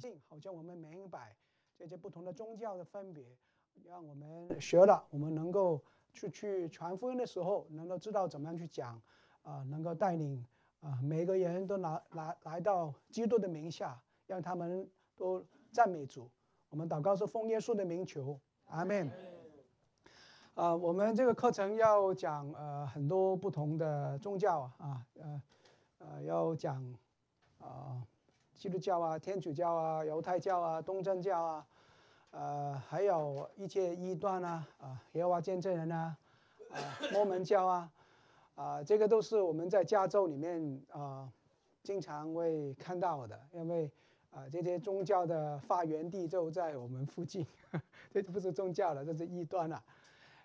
信，好像我们明白这些不同的宗教的分别，让我们学了，我们能够去去传福音的时候，能够知道怎么样去讲，啊，能够带领啊每个人都来来来到基督的名下，让他们都赞美主。我们祷告是奉耶稣的名求，阿门。啊，我们这个课程要讲呃很多不同的宗教啊，呃呃要讲啊基督教啊、天主教啊、犹太教啊、东正教啊，呃还有一些异端啊啊耶和华见证人啊啊摩门教啊啊这个都是我们在加州里面啊经常会看到的，因为啊这些宗教的发源地就在我们附近，这不是宗教了，这是异端了。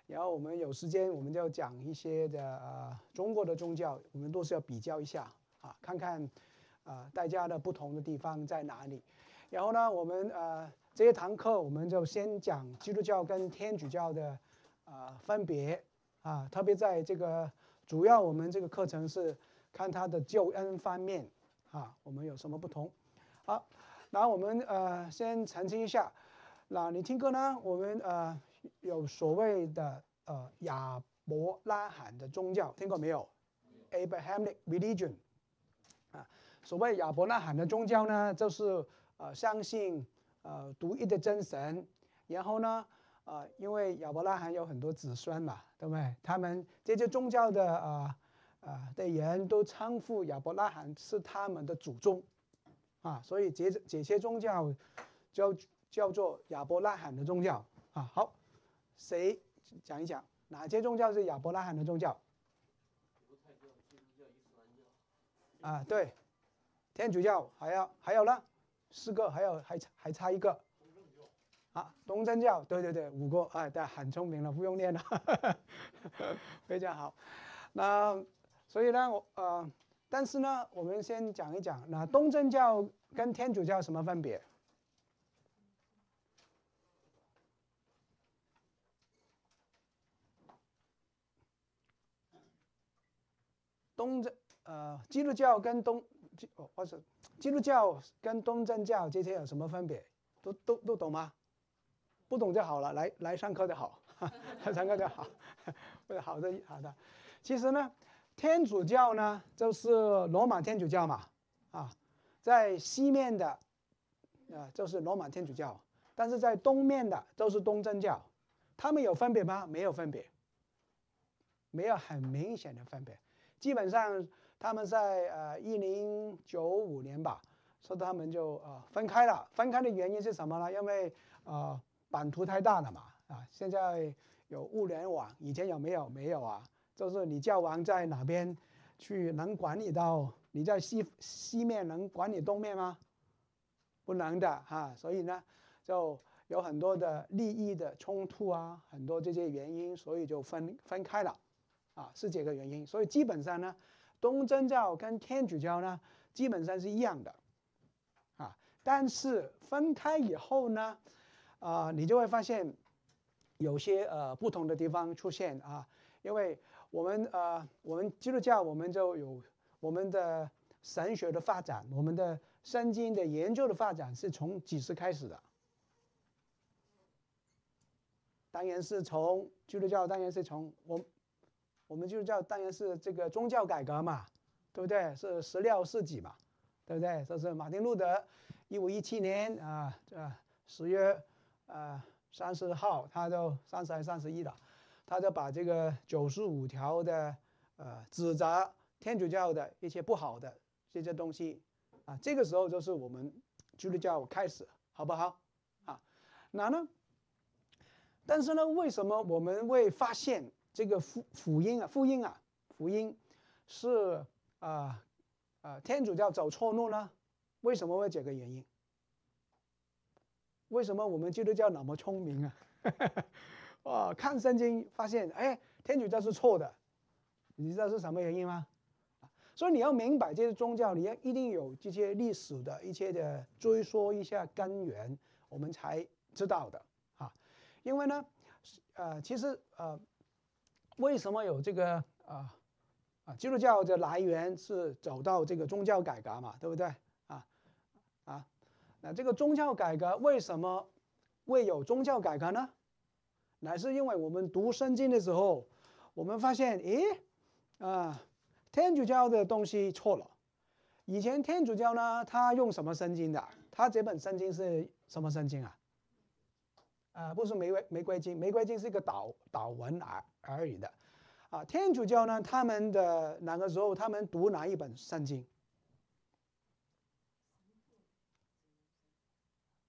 然后我们有时间，我们就讲一些的呃中国的宗教，我们都是要比较一下啊，看看啊大家的不同的地方在哪里。然后呢，我们呃这一堂课我们就先讲基督教跟天主教的啊分别啊，特别在这个主要我们这个课程是看它的救恩方面啊，我们有什么不同？好，那我们呃先澄清一下，那你听歌呢？我们呃。有所谓的呃亚伯拉罕的宗教，听过没有？Abrahamic religion，啊，所谓亚伯拉罕的宗教呢，就是呃相信呃独一的真神，然后呢，呃因为亚伯拉罕有很多子孙嘛，对不对？他们这些宗教的啊啊的人都称呼亚伯拉罕是他们的祖宗，啊，所以这这些宗教叫叫做亚伯拉罕的宗教啊，好。谁讲一讲哪些宗教是亚伯拉罕的宗教？啊，对，天主教还要还有呢，四个，还有还还差一个。啊，东正教，对对对，五个，哎，对，很聪明了，不用念了，非常好。那所以呢，我呃，但是呢，我们先讲一讲，那东正教跟天主教什么分别？东正呃，基督教跟东哦，或者基督教跟东正教这些有什么分别？都都都懂吗？不懂就好了，来来上课就好，上课就好，好的好的。其实呢，天主教呢就是罗马天主教嘛，啊，在西面的啊就是罗马天主教，但是在东面的都是东正教，他们有分别吗？没有分别，没有很明显的分别。基本上他们在呃一零九五年吧，说他们就呃分开了。分开的原因是什么呢？因为呃版图太大了嘛啊。现在有物联网，以前有没有？没有啊。就是你教王在哪边去能管理到？你在西西面能管理东面吗？不能的哈。所以呢，就有很多的利益的冲突啊，很多这些原因，所以就分分开了。啊，是这个原因，所以基本上呢，东正教跟天主教呢，基本上是一样的，啊，但是分开以后呢，啊，你就会发现有些呃不同的地方出现啊，因为我们呃，我们基督教我们就有我们的神学的发展，我们的圣经的研究的发展是从几时开始的？当然是从基督教，当然是从我。我们就叫当然是这个宗教改革嘛，对不对？是十六世纪嘛，对不对？这是马丁路德，一五一七年啊，这十月啊三十号，他就三十还是三十一的，他就把这个九十五条的呃指责天主教的一些不好的这些东西啊，这个时候就是我们基督教开始，好不好？啊，那呢？但是呢，为什么我们会发现？这个福福音啊，福音啊，福音是啊啊天主教走错路呢？为什么会这个原因？为什么我们基督教那么聪明啊？哇，看圣经发现，哎，天主教是错的，你知道是什么原因吗？所以你要明白这些宗教，你要一定有这些历史的一些的追溯一下根源，我们才知道的啊。因为呢，呃，其实呃。为什么有这个啊啊？基督教的来源是走到这个宗教改革嘛，对不对啊啊？那这个宗教改革为什么会有宗教改革呢？乃是因为我们读圣经的时候，我们发现，诶，啊，天主教的东西错了。以前天主教呢，他用什么圣经的？他这本圣经是什么圣经啊？啊，不是玫瑰玫瑰经，玫瑰经是一个祷祷文而而已的。啊，天主教呢，他们的那个时候，他们读哪一本圣经？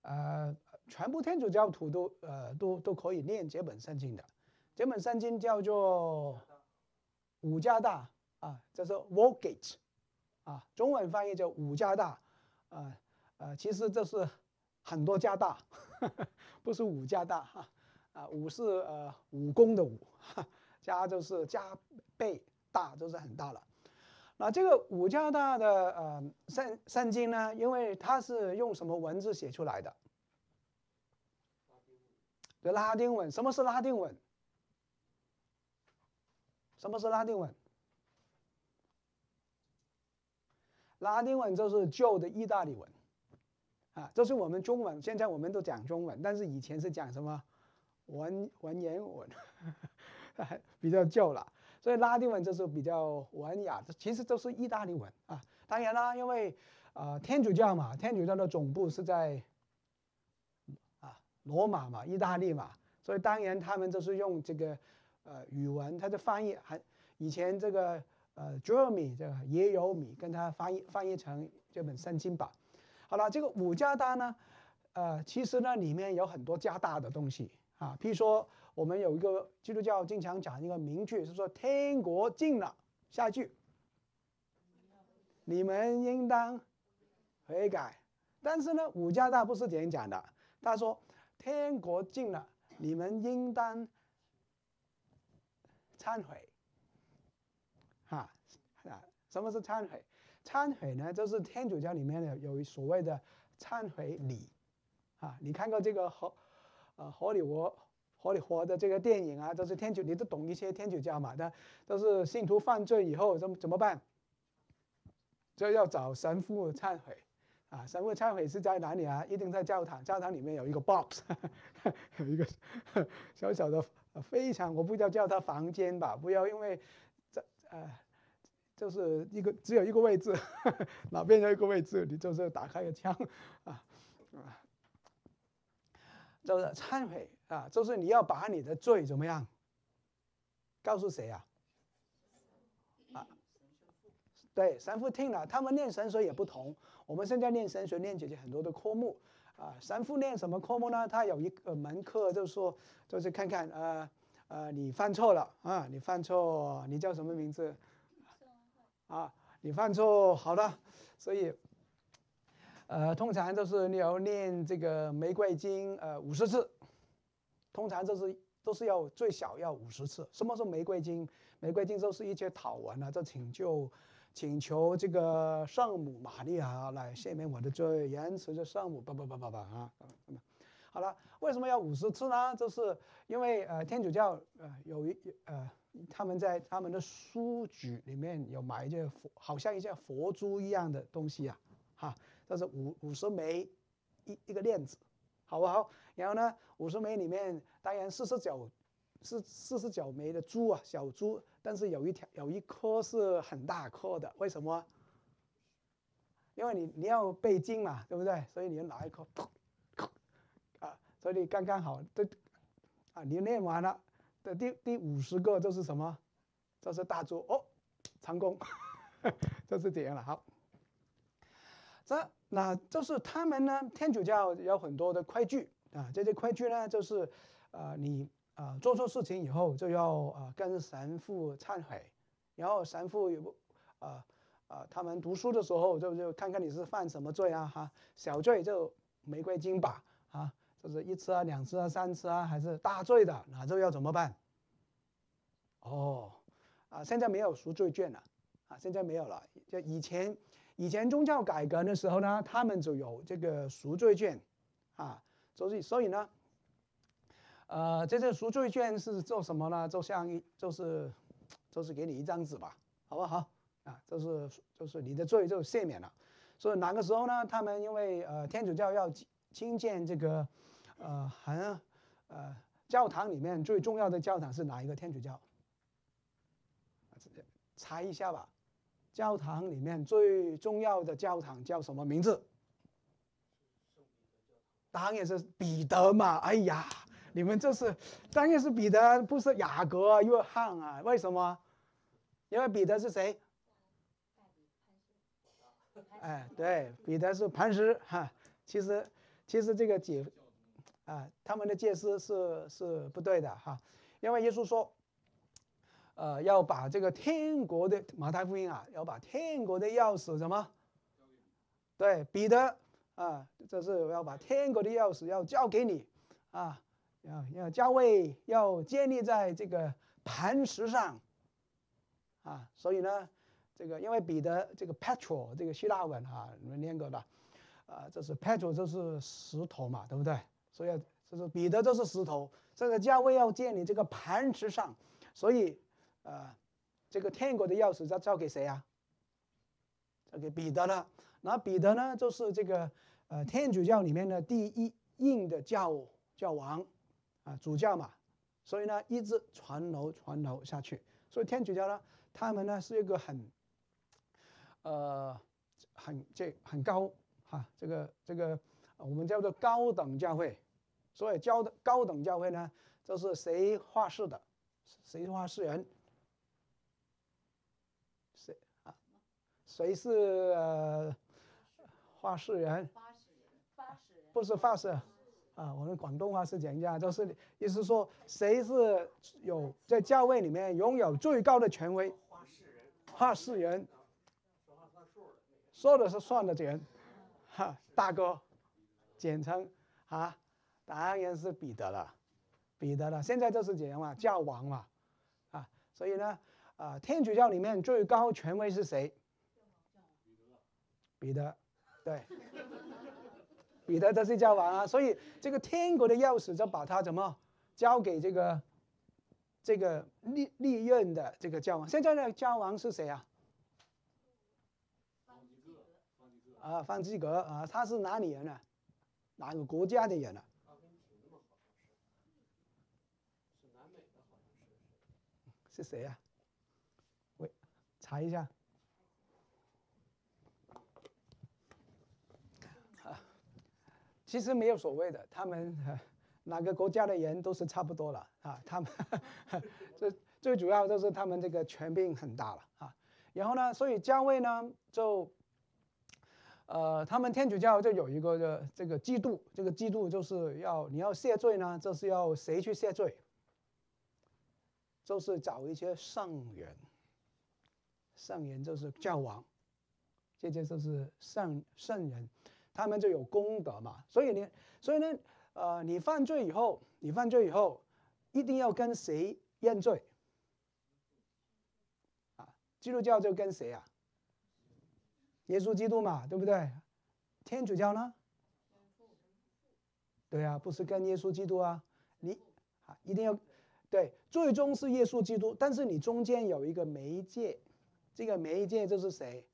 呃，全部天主教徒都呃都都可以念这本圣经的。这本圣经叫做五加大啊，叫做 Vulgate 啊，中文翻译叫五加大啊呃，其实这是很多加大，不是五加大哈啊，五是呃武功的武。加就是加倍大，就是很大了。那这个五加大的呃圣圣经呢，因为它是用什么文字写出来的？对，拉丁文。什么是拉丁文？什么是拉丁文？拉丁文就是旧的意大利文，啊，这是我们中文。现在我们都讲中文，但是以前是讲什么文文言文？比较旧了，所以拉丁文就是比较文雅，其实都是意大利文啊。当然啦，因为啊天主教嘛，天主教的总部是在啊罗马嘛，意大利嘛，所以当然他们就是用这个呃语文，他的翻译还以前这个呃 Jeremy 这个也有米跟他翻译翻译成这本圣经吧。好了，这个五加大呢，呃其实呢里面有很多加大的东西啊，譬如说。我们有一个基督教经常讲一个名句，是说天国近了。下一句，你们应当悔改。但是呢，五加大不是这样讲的。他说天国近了，你们应当忏悔。哈啊，什么是忏悔？忏悔呢，就是天主教里面的有所谓的忏悔礼。啊，你看过这个和呃荷里活？活里活的这个电影啊，都是天主，你都懂一些天主教嘛？的都是信徒犯罪以后怎么怎么办？就要找神父忏悔啊！神父忏悔是在哪里啊？一定在教堂，教堂里面有一个 box，有一个 小小的非常，我不知道叫它房间吧，不要因为这呃，就是一个只有一个位置，哪边有一个位置，你就是打开个枪 啊啊，就是忏悔。啊，就是你要把你的罪怎么样？告诉谁啊？啊，对，神父听了，他们念神学也不同。我们现在念神学念解决很多的科目啊，神父念什么科目呢？他有一个门课，就是说，就是看看呃呃，你犯错了啊，你犯错，你叫什么名字？啊，你犯错，好的，所以呃，通常都是你要念这个玫瑰经呃五十次。通常就是都是要最少要五十次。什么是玫瑰经？玫瑰经就是一些祷文啊，就请求请求这个圣母玛利亚来赦免我的罪，延迟这圣母，叭叭叭叭叭啊。好了，为什么要五十次呢？就是因为呃天主教呃有一呃他们在他们的书局里面有买一件佛，好像一件佛珠一样的东西啊，哈，这是五五十枚一一个链子。好不好？然后呢，五十枚里面当然四十九，是四十九枚的珠啊，小珠，但是有一条有一颗是很大颗的，为什么？因为你你要背经嘛，对不对？所以你要拿一颗，啊，所以你刚刚好，对，啊，你念完了的第第五十个就是什么？这是大珠哦，成功，就是这样了。好，这。那就是他们呢，天主教有很多的规矩啊，这些规矩呢，就是，呃，你啊做错事情以后就要啊跟神父忏悔，然后神父有，啊啊，他们读书的时候就就看看你是犯什么罪啊哈，小罪就玫瑰金吧啊，就是一次啊两次啊三次啊，还是大罪的那就要怎么办？哦，啊现在没有赎罪券了，啊现在没有了，就以前。以前宗教改革的时候呢，他们就有这个赎罪券，啊，所以所以呢，呃，这些赎罪券是做什么呢？就像一就是，就是给你一张纸吧，好不好？啊，就是就是你的罪就赦免了。所以那个时候呢，他们因为呃天主教要兴建这个呃很呃教堂里面最重要的教堂是哪一个天主教？猜一下吧，教堂里面最重要的教堂叫什么名字？当然是彼得嘛！哎呀，你们这是当然是彼得，不是雅各、约翰啊？为什么？因为彼得是谁？哎，对，彼得是磐石哈。其实，其实这个解啊，他们的解释是是不对的哈。因为耶稣说，呃，要把这个天国的马太福音啊，要把天国的钥匙什么？对，彼得啊，这是要把天国的钥匙要交给你啊，要要教会要建立在这个磐石上啊，所以呢。这个因为彼得这个 petrol 这个希腊文哈，你们念过的，啊，这是 petrol 就是石头嘛，对不对？所以这是彼得就是石头，这个教会要建立这个磐石上，所以，呃，这个天国的钥匙要交给谁呀？交给彼得了。然后彼得呢，就是这个呃天主教里面的第一印的教教王，啊，主教嘛，所以呢一直传楼传楼下去。所以天主教呢，他们呢是一个很。呃，很这很高哈，这个这个我们叫做高等教会，所以教的高等教会呢，就是谁话事的，谁话事人，谁啊？谁是话事人？不是话事啊，我们广东话是讲一下，就是意思说谁是有在教会里面拥有最高的权威？话事人。话事人。说的是算的人，哈，大哥，简称啊，当然是彼得了，彼得了。现在就是这样嘛，教王嘛，啊，所以呢，啊，天主教里面最高权威是谁？彼得，对，彼得他是教王啊，所以这个天国的钥匙就把他怎么交给这个这个历历任的这个教王。现在的教王是谁啊？啊，方济格啊，他是哪里人呢？哪个国家的人呢？是谁呀？喂，查一下。啊，其实没有所谓的，他们哪个国家的人都是差不多了啊。他们 最最主要就是他们这个权柄很大了啊。然后呢，所以教会呢就。呃，他们天主教就有一个这个祭度，这个祭度就是要你要谢罪呢，这是要谁去谢罪？就是找一些圣人，圣人就是教王，这些就是圣圣人，他们就有功德嘛。所以呢，所以呢，呃，你犯罪以后，你犯罪以后，一定要跟谁认罪？啊，基督教就跟谁啊？耶稣基督嘛，对不对？天主教呢？对啊，不是跟耶稣基督啊？你啊，一定要对，最终是耶稣基督，但是你中间有一个媒介，这个媒介就是谁？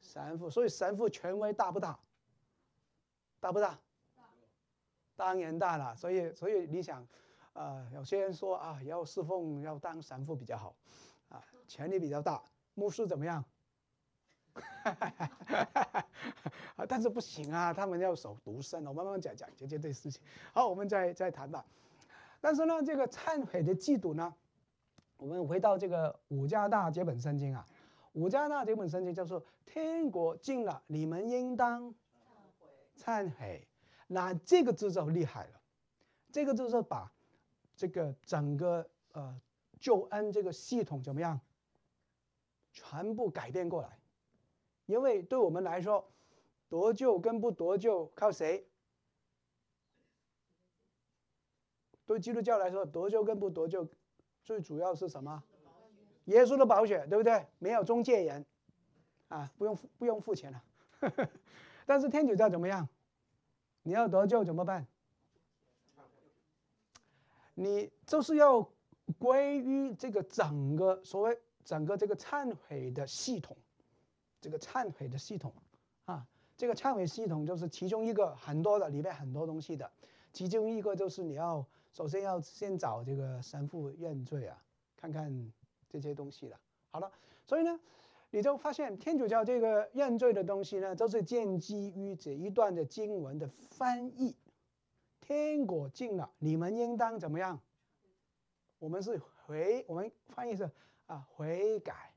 神父。所以神父权威大不大？大不大？当然大了。所以，所以你想，呃，有些人说啊，要侍奉要当神父比较好，啊，权力比较大。牧师怎么样？哈哈哈哈哈！啊，但是不行啊，他们要守独身我慢慢讲讲这这对事情。好，我们再再谈吧。但是呢，这个忏悔的嫉妒呢，我们回到这个五加大这本圣经啊，五加大这本圣经叫做“天国近了，你们应当忏悔”。那这个字就厉害了，这个就是把这个整个呃救恩这个系统怎么样，全部改变过来。因为对我们来说，得救跟不得救靠谁？对基督教来说，得救跟不得救，最主要是什么？耶稣的保险，对不对？没有中介人，啊，不用不用付钱了。但是天主教怎么样？你要得救怎么办？你就是要归于这个整个所谓整个这个忏悔的系统。这个忏悔的系统，啊，这个忏悔系统就是其中一个很多的里面很多东西的，其中一个就是你要首先要先找这个神父认罪啊，看看这些东西了。好了，所以呢，你就发现天主教这个认罪的东西呢，都是建基于这一段的经文的翻译。天国近了，你们应当怎么样？我们是悔，我们翻译是啊悔改，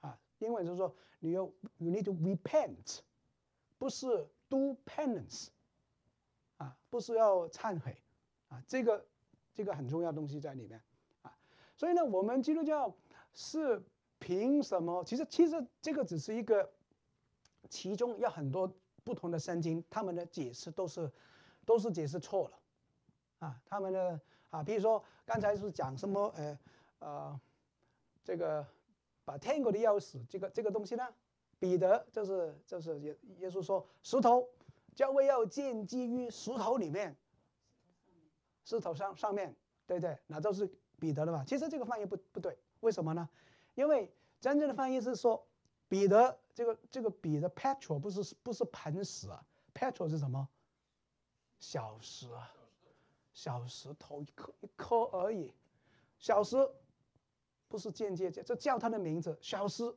啊，英文就是说你要 you need to repent，不是 do penance，啊，不是要忏悔，啊，这个这个很重要东西在里面，啊，所以呢，我们基督教是凭什么？其实其实这个只是一个，其中有很多不同的圣经，他们的解释都是都是解释错了，啊，他们的。啊，比如说刚才是讲什么？呃，呃，这个把天国的钥匙，这个这个东西呢？彼得就是就是耶耶稣说石头，教会要建基于石头里面，石头上上面，对不对？那都是彼得的吧？其实这个翻译不不对，为什么呢？因为真正的翻译是说彼得这个这个彼得 Petro 不是不是磐石啊，Petro 是什么？小石啊。小石头一颗一颗而已，小石不是间接，这叫他的名字。小石，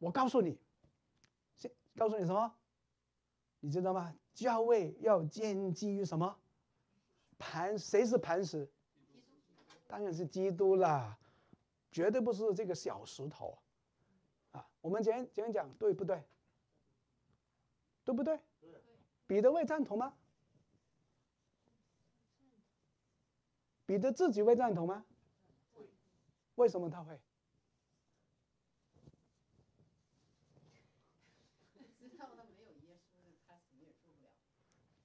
我告诉你，告诉你什么？你知道吗？教会要建基于什么？磐谁是磐石？当然是基督啦，绝对不是这个小石头啊！我们讲讲讲对不对？对不对？彼得会赞同吗？彼得自己会赞同吗？为什么他会？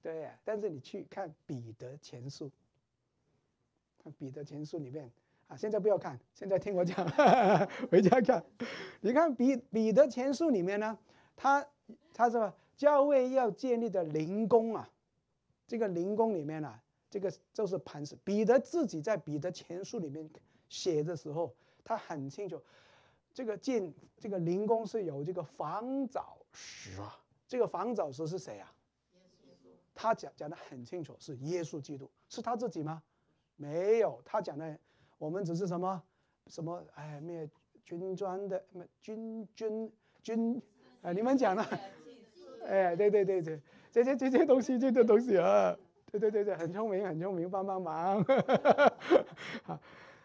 对，但是你去看彼得前书，看彼得前书里面啊，现在不要看，现在听我讲，回家看。你看彼彼得前书里面呢，他他说教会要建立的灵宫啊，这个灵宫里面呢。这个就是磐石。彼得自己在彼得前书里面写的时候，他很清楚，这个建这个灵宫是有这个防藻石啊。这个防藻石是谁啊？他讲讲的很清楚，是耶稣基督，是他自己吗？没有，他讲的我们只是什么？什么？哎灭军装的军军军哎，你们讲的，哎对对对对，这些这些东西这些东西啊。对对对对，很聪明，很聪明，帮帮忙。好，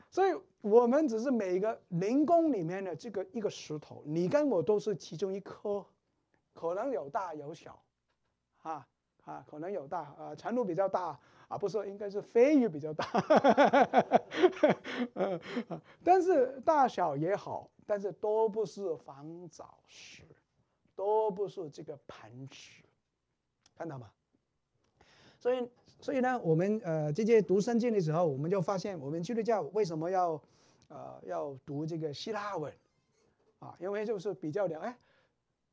所以我们只是每个灵宫里面的这个一个石头，你跟我都是其中一颗，可能有大有小，啊啊，可能有大啊，长度比较大啊，不是，应该是飞鱼比较大。嗯，但是大小也好，但是都不是防藻石，都不是这个盘石，看到吗？所以，所以呢，我们呃，这些读圣经的时候，我们就发现，我们基督教为什么要，呃，要读这个希腊文，啊，因为就是比较了，哎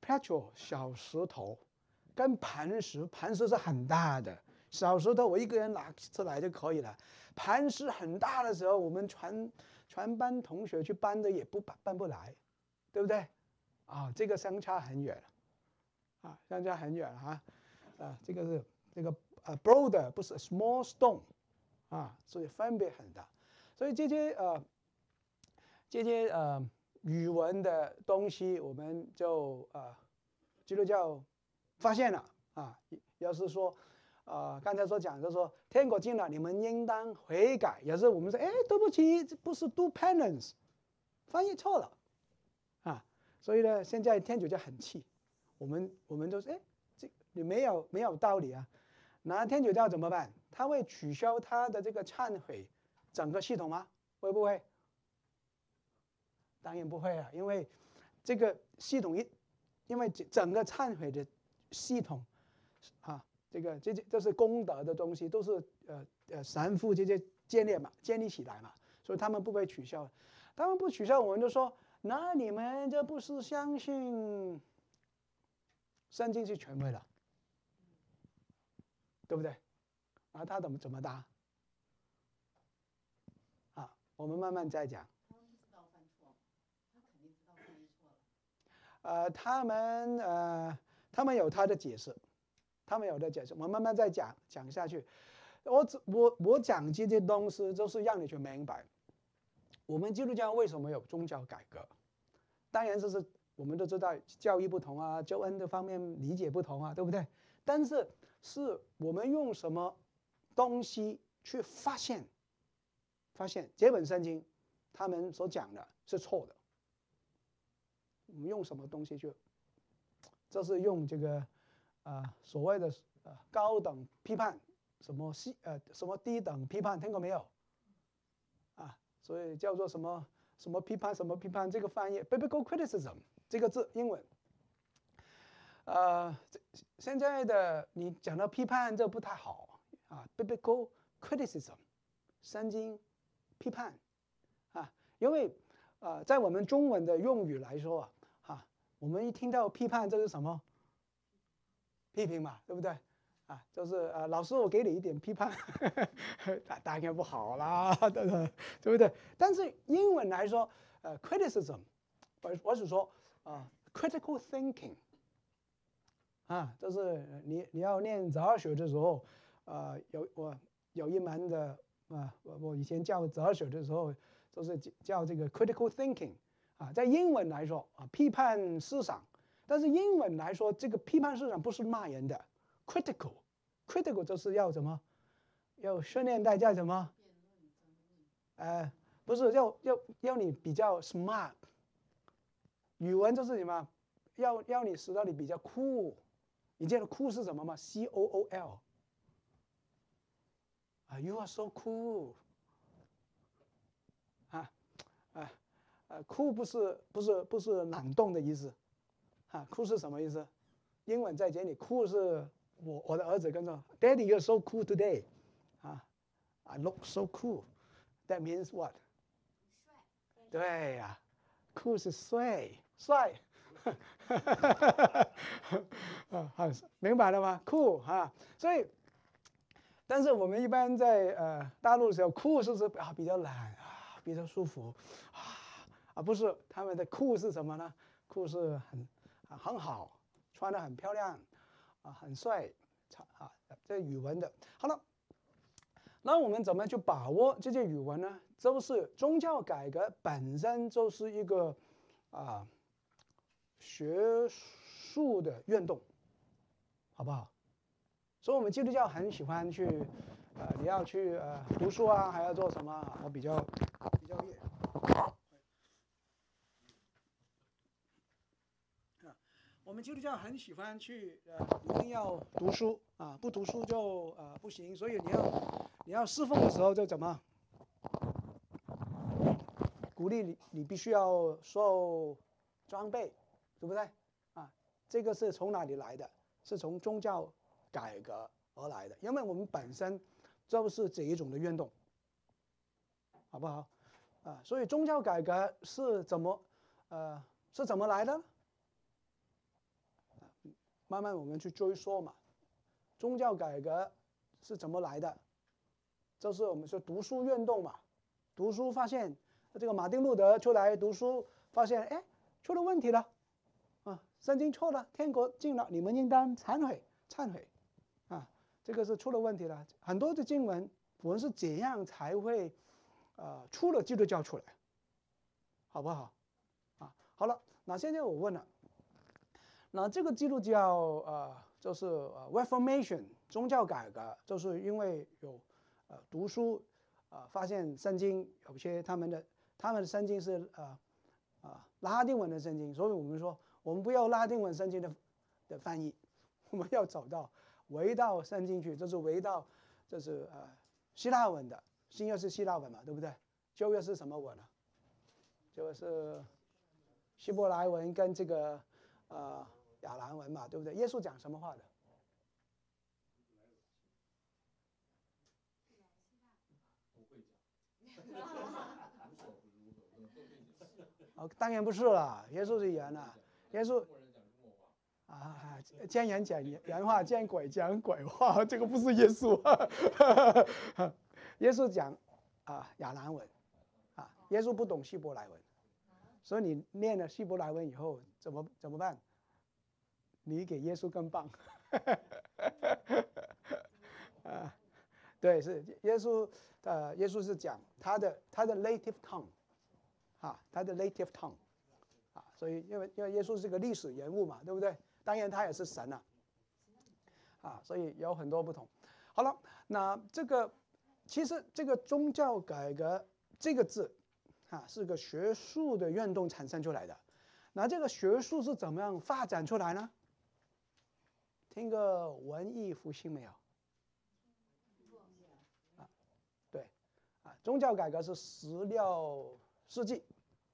，Petro 小石头，跟磐石，磐石是很大的，小石头我一个人拿出来就可以了，磐石很大的时候，我们全全班同学去搬的也不搬搬不来，对不对？啊，这个相差很远，啊，相差很远啊，啊，这个是这个。啊，broader 不是 small stone，啊，所以分别很大，所以这些呃，这些呃语文的东西，我们就呃，基督教发现了啊，要是说，呃，刚才所讲就是说天国近了，你们应当悔改，也是我们说，哎，对不起，这不是 do penance，翻译错了，啊，所以呢，现在天主教很气，我们我们都说，哎，这你没有没有道理啊。那天主教怎么办？他会取消他的这个忏悔整个系统吗？会不会？当然不会啊，因为这个系统一，因为整个忏悔的系统啊，这个这这这是功德的东西，都是呃呃神父这些建立嘛，建立起来嘛，所以他们不被取消。他们不取消，我们就说，那你们这不是相信圣经是权威了？对不对？啊，他怎么怎么答？啊，我们慢慢再讲。呃，他们呃，他们有他的解释，他们有的解释，我慢慢再讲讲下去。我我我讲这些东西，就是让你去明白，我们基督教为什么有宗教改革。当然，这是我们都知道，教育不同啊，救恩的方面理解不同啊，对不对？但是，是我们用什么东西去发现，发现这本圣经他们所讲的是错的。我们用什么东西去？这是用这个，啊，所谓的呃高等批判，什么西呃什么低等批判，听过没有？啊，所以叫做什么？什么批判？什么批判？这个翻译 “biblical criticism” 这个字，英文。呃，现在的你讲到批判，这不太好啊。“biblical criticism” 圣经批判啊，因为呃，在我们中文的用语来说啊，我们一听到批判，这是什么？批评嘛，对不对？啊，就是呃，老师，我给你一点批判，那当然不好啦，对不对？对不对？但是英文来说，呃，criticism，我我是说啊，critical thinking，啊，就是你你要念哲学的时候，呃，有我有一门的啊，我我以前教哲学的时候，就是叫这个 critical thinking，啊，在英文来说啊，批判思想，但是英文来说，这个批判思想不是骂人的，critical。critical 就是要什么？要训练大家什么？呃，不是要要要你比较 smart。语文就是什么？要要你使到你比较酷。你知道酷是什么吗？C O O L。啊，You are so cool。啊啊啊！酷不是不是不是冷冻的意思。啊，酷是什么意思？英文在这里，酷是。我我的儿子跟着 Daddy, you're so cool today，啊，I look so cool. That means what？对呀，cool 是帅帅，啊，好，明白了吗？cool 哈，所以，但是我们一般在呃大陆的时候，cool 是不是啊比较懒啊，比较舒服啊啊不是，他们的酷是什么呢酷是很很好，穿的很漂亮。啊，很帅，啊，这语文的。好了，那我们怎么去把握这些语文呢？就是宗教改革本身就是一个啊学术的运动，好不好？所以，我们基督教很喜欢去，呃，你要去呃读书啊，还要做什么？我比较厉害。我们基督教很喜欢去，呃，一定要读书啊，不读书就呃不行。所以你要你要侍奉的时候就怎么鼓励你？你必须要受装备，对不对？啊，这个是从哪里来的？是从宗教改革而来的。因为我们本身就是这一种的运动，好不好？啊，所以宗教改革是怎么呃是怎么来的？慢慢我们去追溯嘛，宗教改革是怎么来的？就是我们说读书运动嘛，读书发现这个马丁路德出来读书，发现哎出了问题了，啊圣经错了，天国进了，你们应当忏悔忏悔，啊这个是出了问题了。很多的经文，我们是怎样才会呃出了基督教出来，好不好？啊好了，那现在我问了。那这个记录叫呃，就是呃，Reformation 宗教改革，就是因为有呃读书，呃发现圣经有些他们的他们的圣经是呃啊拉丁文的圣经，所以我们说我们不要拉丁文圣经的的翻译，我们要走到回到圣经去，就是回到这是呃希腊文的新约是希腊文嘛，对不对？旧约是什么文呢？就是希伯来文跟这个呃。亚兰文嘛，对不对？耶稣讲什么话的？哦，当然不是了。耶稣是人啊，耶稣啊，见人讲人话，见鬼讲鬼话，这个不是耶稣。耶稣讲啊亚兰文啊，耶稣不懂希伯来文，所以你念了希伯来文以后，怎么怎么办？你给耶稣更棒。啊，对，是耶稣，呃，耶稣是讲他的他的 native tongue，啊，他的 native tongue，啊，所以因为因为耶稣是个历史人物嘛，对不对？当然他也是神啊，啊，所以有很多不同。好了，那这个其实这个宗教改革这个字，啊，是个学术的运动产生出来的。那这个学术是怎么样发展出来呢？听过文艺复兴没有？啊，对，啊，宗教改革是十六世纪，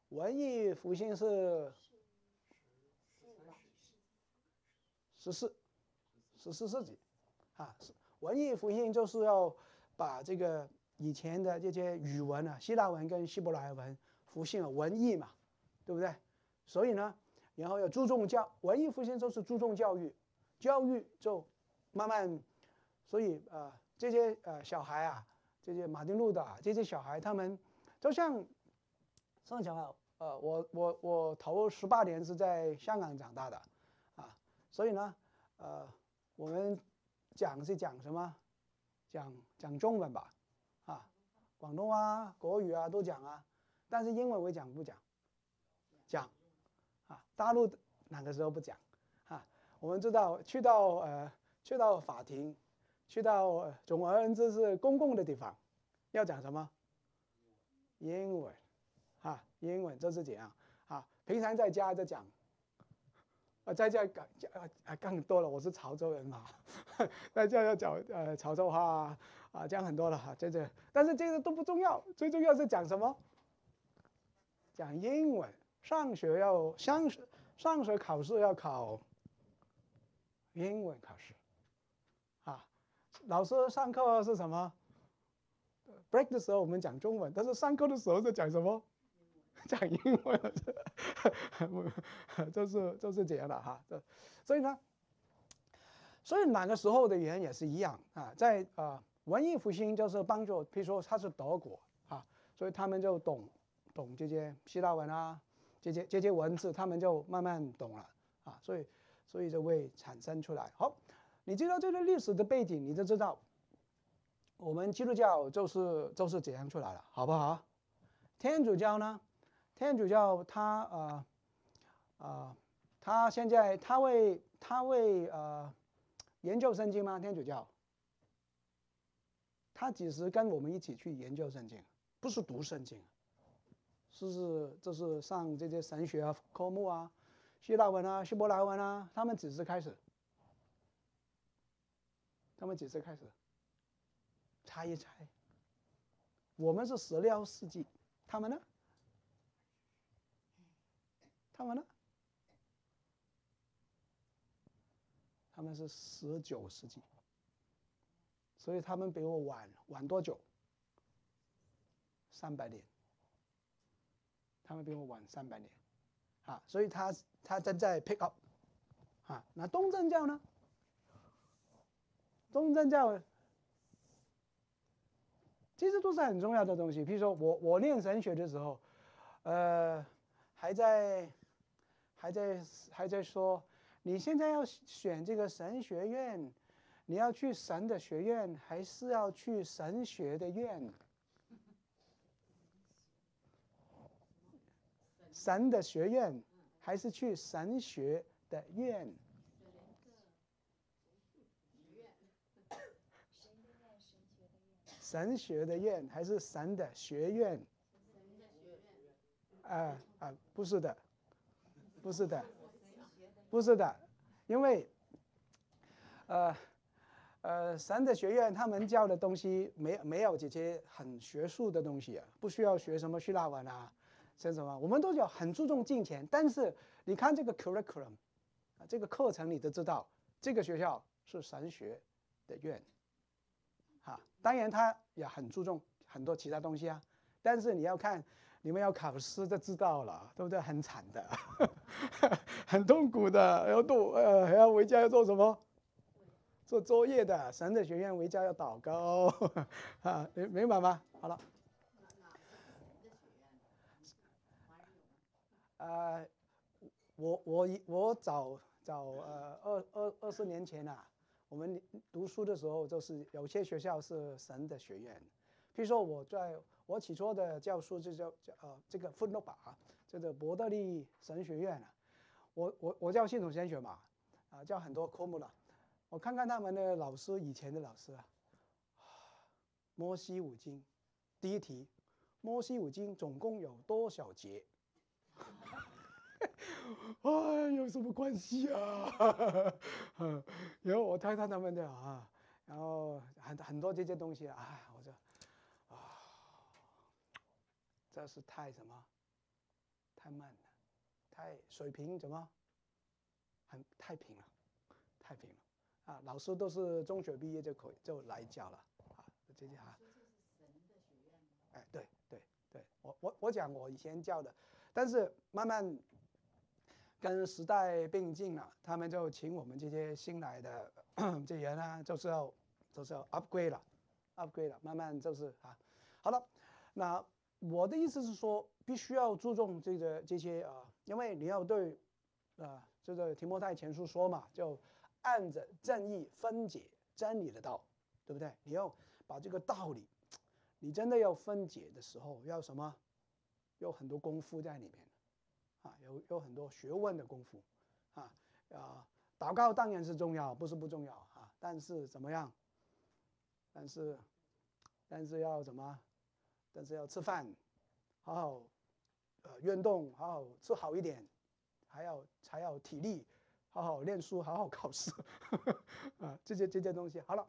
文艺复兴是十四十四世纪，啊，文艺复兴就是要把这个以前的这些语文啊，希腊文跟希伯来文复兴了文艺嘛，对不对？所以呢，然后要注重教，文艺复兴就是注重教育，教育就慢慢，所以呃这些呃小孩啊，这些马丁路德这些小孩，他们就像上讲了，呃我我我头十八年是在香港长大的，啊，所以呢，呃我们讲是讲什么？讲讲中文吧，啊，广东啊国语啊都讲啊，但是英文我讲不讲？讲。啊，大陆哪个时候不讲？我们知道去到呃去到法庭，去到总而言之是公共的地方，要讲什么？英文，啊，英文这是怎样？啊，平常在家就讲，啊，在家讲讲啊更多了。我是潮州人嘛，在家要讲呃潮州话啊，讲很多了哈，在这，但是这个都不重要，最重要是讲什么？讲英文。上学要上学，上学考试要考英文考试，啊，老师上课是什么？break 的时候我们讲中文，但是上课的时候是讲什么？讲英文，就是就是这样的哈。这所以呢，所以哪个时候的人也是一样啊，在啊文艺复兴就是帮助，比如说他是德国啊，所以他们就懂懂这些希腊文啊。这些这些文字，他们就慢慢懂了啊，所以所以就会产生出来。好，你知道这个历史的背景，你就知道我们基督教就是就是怎样出来了，好不好？天主教呢？天主教他呃呃，他现在他会他会呃研究圣经吗？天主教他只是跟我们一起去研究圣经，不是读圣经。是是，这是上这些神学啊科目啊，希腊文啊、希伯来文啊，他们只是开始，他们只是开始，猜一猜。我们是十六世纪，他们呢？他们呢？他们是十九世纪，所以他们比我晚晚多久？三百年。他们比我晚三百年，啊，所以他他正在 pick up，啊，那东正教呢？东正教其实都是很重要的东西。比如说我我念神学的时候，呃，还在还在还在说，你现在要选这个神学院，你要去神的学院，还是要去神学的院？神的学院，还是去神学的院？神学的院还是神的学院？啊啊，不是的，不是的，不是的，因为，呃呃，神的学院他们教的东西没没有这些很学术的东西啊，不需要学什么希腊文啊。是什么？我们都有很注重金钱，但是你看这个 curriculum，啊，这个课程你都知道，这个学校是神学的院，啊，当然他也很注重很多其他东西啊，但是你要看你们要考试就知道了，对不对？很惨的，很痛苦的，要读呃还要回家要做什么？做作业的，神的学院回家要祷告，啊，明明白吗？好了。呃，我我我早早呃二二二十年前啊，我们读书的时候，就是有些学校是神的学院，譬如说我在我起初的教书就叫叫呃这个芬诺巴啊，这个伯德利神学院啊，我我我叫系统神学嘛，啊叫很多科目了，我看看他们的老师以前的老师啊，摩西五经，第一题，摩西五经总共有多少节？哎，有什么关系啊？然后我太太他们的啊，然后很很多这些东西啊，我说啊，这是太什么？太慢了，太水平怎么？很太平了，太平了啊！老师都是中学毕业就可以就来教了啊，这些啊。哎，对对对，我我我讲我以前教的，但是慢慢。跟时代并进了，他们就请我们这些新来的 这些人呢，就是要就是要 upgrade 了，upgrade 了，慢慢就是啊，好了，那我的意思是说，必须要注重这个这些啊，因为你要对啊，这个提摩太前书说嘛，就按着正义分解真理的道，对不对？你要把这个道理，你真的要分解的时候，要什么？有很多功夫在里面。啊，有有很多学问的功夫，啊啊，祷告当然是重要，不是不重要啊。但是怎么样？但是，但是要怎么？但是要吃饭，好好呃运动，好好吃好一点，还要才要体力，好好念书，好好考试，啊，这些这些东西好了。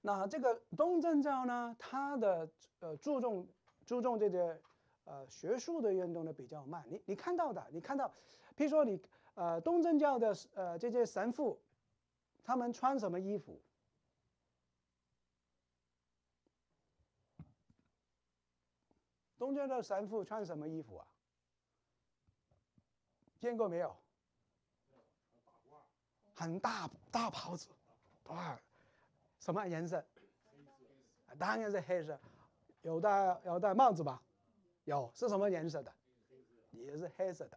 那这个东正教呢，它的呃注重注重这些。呃，学术的运动呢比较慢。你你看到的，你看到，比如说你呃东正教的呃这些神父，他们穿什么衣服？东正教神父穿什么衣服啊？见过没有？很大大袍子，啊，什么颜色？当然是黑色，有戴有戴帽子吧？有是什么颜色的？也是黑色的，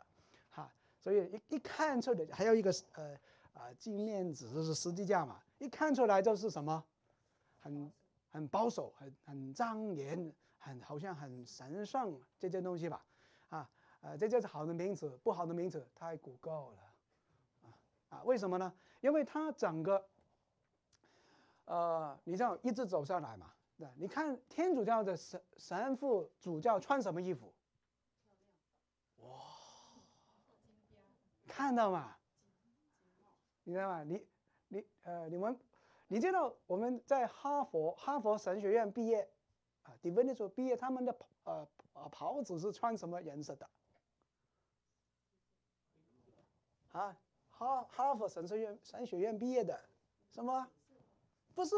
哈，所以一一看出来，还有一个呃啊纪念纸，就是十字架嘛，一看出来就是什么，很很保守，很很庄严，很好像很神圣这些东西吧，啊呃这就是好的名词，不好的名词太古够了，啊啊为什么呢？因为它整个，呃你像一直走下来嘛。对，你看天主教的神神父主教穿什么衣服？哇，看到吗？你知道吗？你你呃，你们你知道我们在哈佛哈佛神学院毕业啊，Divinity 毕业，他们的呃呃袍子是穿什么颜色的？啊，哈哈佛神学院神学院毕业的什么？不是。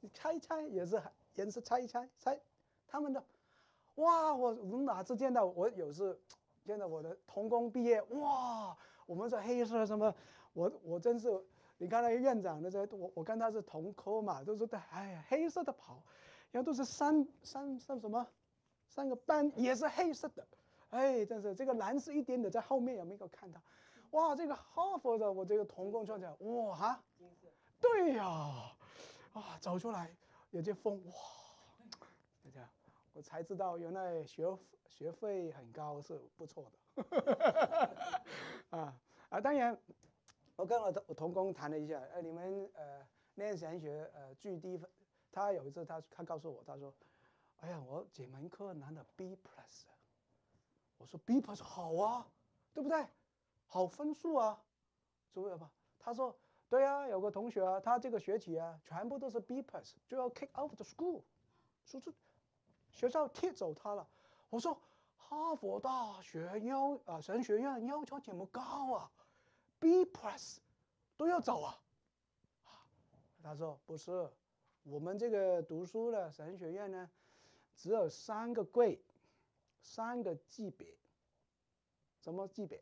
你猜一猜，也是颜色猜一猜，猜他们的，哇！我我哪次见到我有次见到我的童工毕业，哇！我们说黑色什么，我我真是，你看那个院长那些，我我跟他是同科嘛，都是带哎呀黑色的袍，然后都是三三三什么，三个班也是黑色的，哎，真是这个蓝色一点的在后面有没有看到？哇！这个哈佛的我这个童工穿起来，哇哈，对呀。啊走出来，有些风哇，这样，我才知道原来学学费很高是不错的。啊啊，当然，我跟我我同工谈了一下，呃，你们呃念神学呃最低分，他有一次他他告诉我，他说，哎呀，我这门课拿了 B plus，我说 B plus 好啊，对不对？好分数啊，注意吧，他说。对啊，有个同学啊，他这个学期啊，全部都是 B plus，就要 kick out the school，说是学校踢走他了。我说哈佛大学要啊神学院要求这么高啊，B plus 都要走啊。他说不是，我们这个读书的神学院呢，只有三个柜，三个级别，什么级别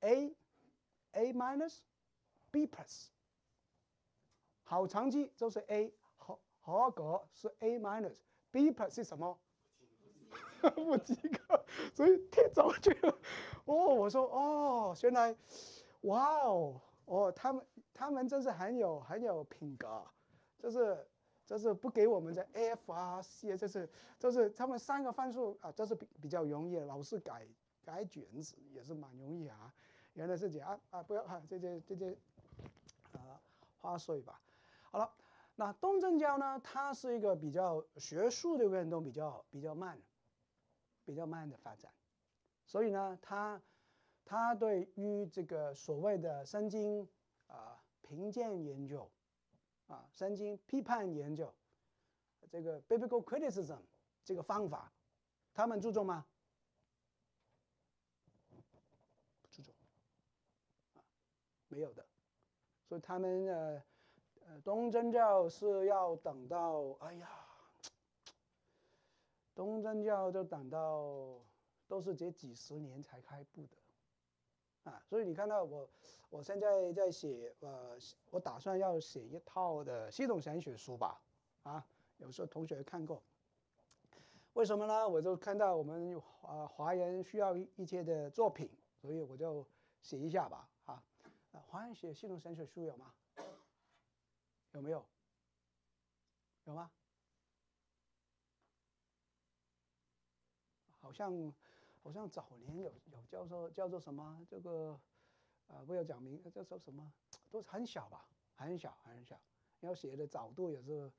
？A。A minus, B plus，好成绩就是 A，合合格是 A minus，B plus 是什么？不及格，所以踢走去了。哦，我说哦，原来，哇哦，哦，他们他们真是很有很有品格，就是就是不给我们的 F 啊 C，就是就是他们三个分数啊，这是比比较容易，老师改改卷子也是蛮容易啊。原来是这样啊，不要哈，这些这些啊花絮吧。好了，那东正教呢，它是一个比较学术的运动，比较比较慢，比较慢的发展。所以呢，他他对于这个所谓的圣经啊评鉴研究啊圣经批判研究这个 biblical criticism 这个方法，他们注重吗？不注重啊，没有的。所以他们呃呃东正教是要等到哎呀，东正教就等到。都是这几十年才开布的，啊，所以你看到我，我现在在写，呃，我打算要写一套的系统神学书吧，啊，有时候同学看过，为什么呢？我就看到我们啊华人需要一切的作品，所以我就写一下吧，啊，啊，华人写系统神学书有吗？有没有？有吗？好像。好像早年有有叫做叫做什么这个，呃，不要讲名，叫做什么，都是很小吧，很小很小，要写的角度也是，